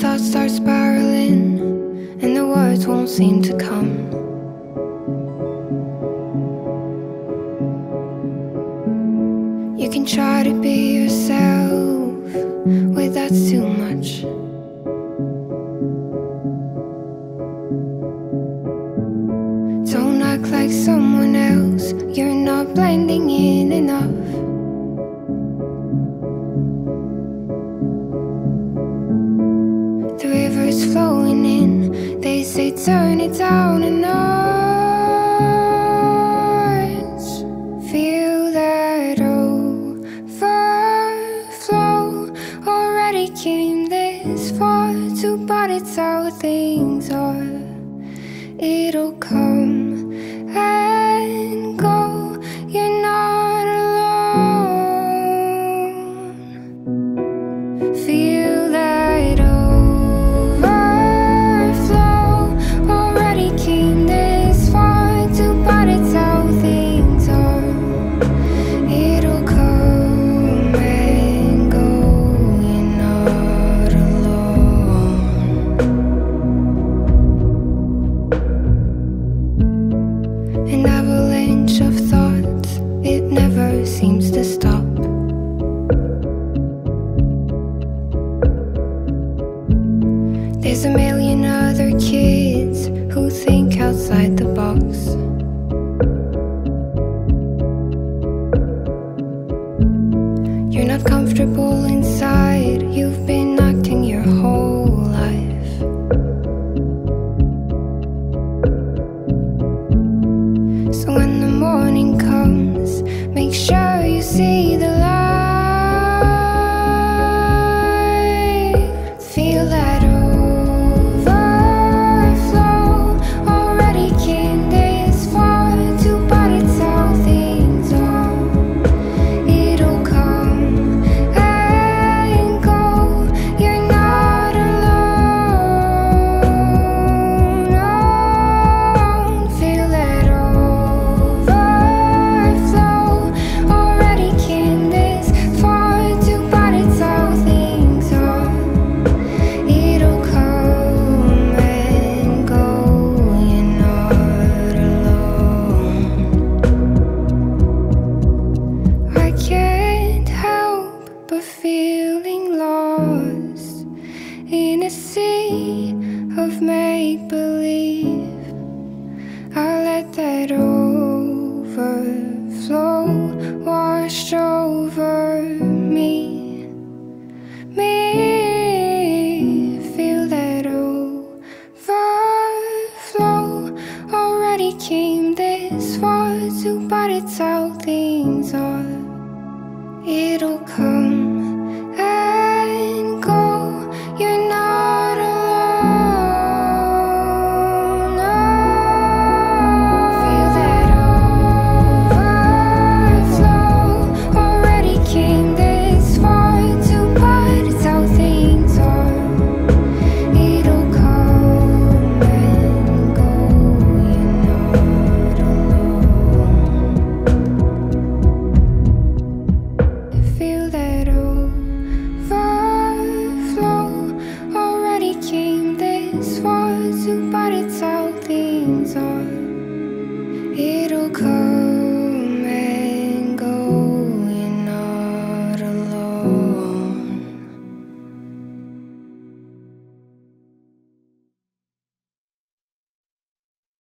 thoughts start spiraling, and the words won't seem to come. You can try to be yourself, wait, that's too much. Don't act like someone else, you're not blending in The river's flowing in, they say turn it down a notch. Feel that overflow. Already came this far to but it's how things are. It'll come There's a million other kids who think outside the box. You're not comfortable inside, you've been acting your whole life. So when the morning comes, make sure you see the leave, I let that overflow washed over me. Me, feel that overflow. Already came this far too, but it's how things are. It'll come. It'll come.